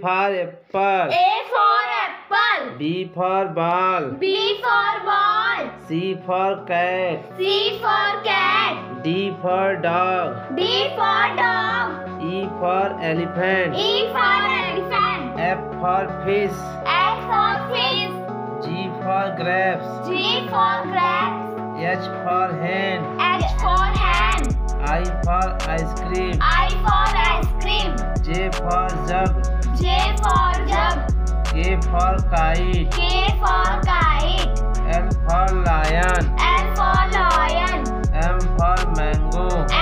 for apple. A for apple. B for ball. B for ball. C for cat. C for cat. D for dog. D for dog. E for elephant. E for elephant. F for fish. F for fish. G for grapes. G for grapes. H for hen. H for hand. I for ice cream. I for ice cream. J for jug. J for jug. K for kite. K for kite. L for lion. L for lion. M for mango. M